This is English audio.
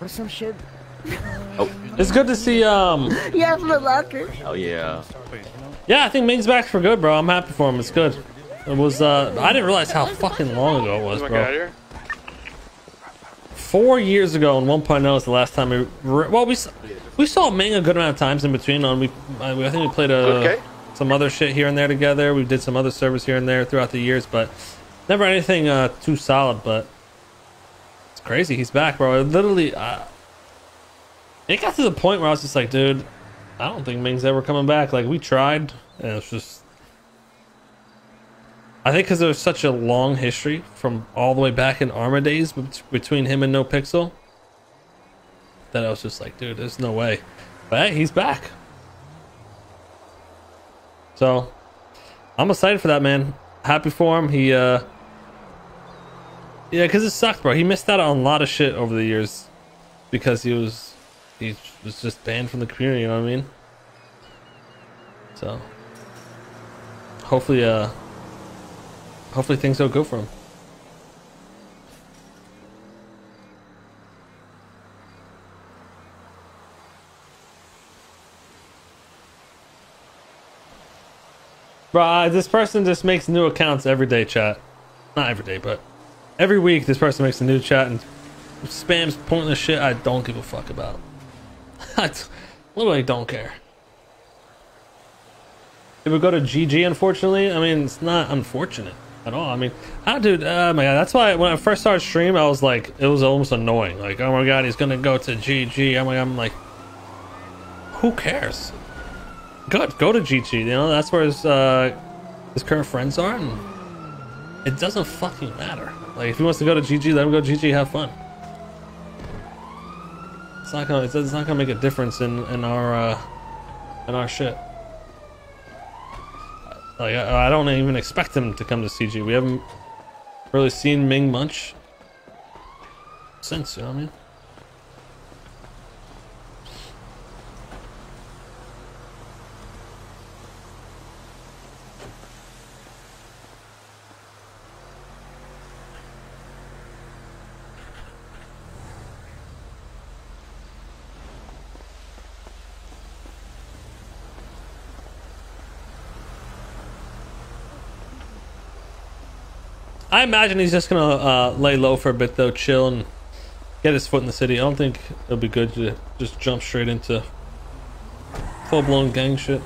or some shit. It's good to see. Um, Yeah, from the Locker. Oh yeah. yeah, I think Ming's back for good, bro. I'm happy for him. It's good. It was. Uh, I didn't realize how fucking long ago it was, Someone get out of bro. Four years ago, and 1.0 is the last time we. Re- well, we we saw Ming a good amount of times in between. On we, I I think we played a Okay. some other shit here and there together. We did some other service here and there throughout the years, but never anything uh, too solid. But it's crazy. He's back, bro. It literally, uh, it got to the point where I was just like, dude, I don't think Ming's ever coming back. Like we tried, and it's just. I think because there's such a long history from all the way back in Armor days between him and NoPixel, that I was just like, dude, there's no way. But hey, he's back. So, I'm excited for that, man. Happy for him. He, uh, yeah, because it sucked, bro. He missed out on a lot of shit over the years because he was, he was just banned from the community. You know what I mean? So, hopefully, uh, hopefully things don't go for him. Bruh, this person just makes new accounts every day, chat. Not every day, but every week this person makes a new chat and spams pointless shit I don't give a fuck about. I literally don't care. It would go to GG, unfortunately. I mean, it's not unfortunate at all. I mean, ah, dude, oh my god, that's why when I first started stream, I was like, it was almost annoying. Like, oh my god, he's gonna go to GG. My god, I'm like, who cares? Good, go to GG. You know, that's where his uh, his current friends are, and it doesn't fucking matter. Like, if he wants to go to GG, let him go GG. Have fun. It's not gonna. It's not gonna make a difference in in our uh, in our shit. Like I, I don't even expect him to come to CG. We haven't really seen Ming much since. You know what I mean? I imagine he's just gonna uh, lay low for a bit though, chill and get his foot in the city. I don't think it'll be good to just jump straight into full blown gang shit.